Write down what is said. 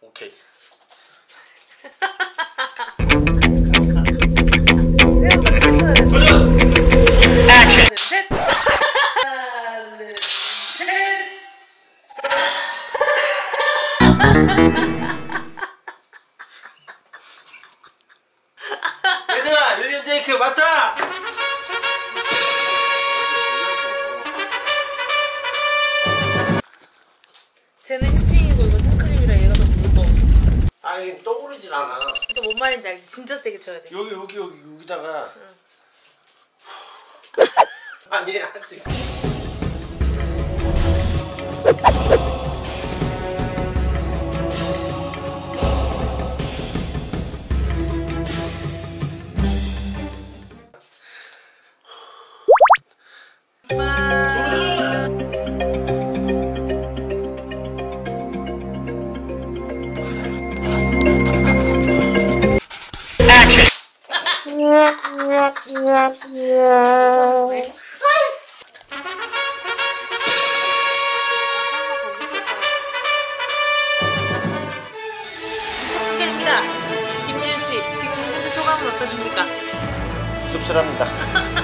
오케이. 셋. 하나, 둘, 셋. 얘들아 윌리엄 제이크 맞다! 쟤는 휘핑이고 이거 생크림이라 얘가 더 무거워. 아 이게 떠오르질 않아. 근데 뭔 말인지 알지? 진짜 세게 쳐야 돼. 여기 여기 여기 여기다가. 아니 할 수 있어. 김지윤 씨, 지금 현재 소감은 어떠십니까? 씁쓸합니다.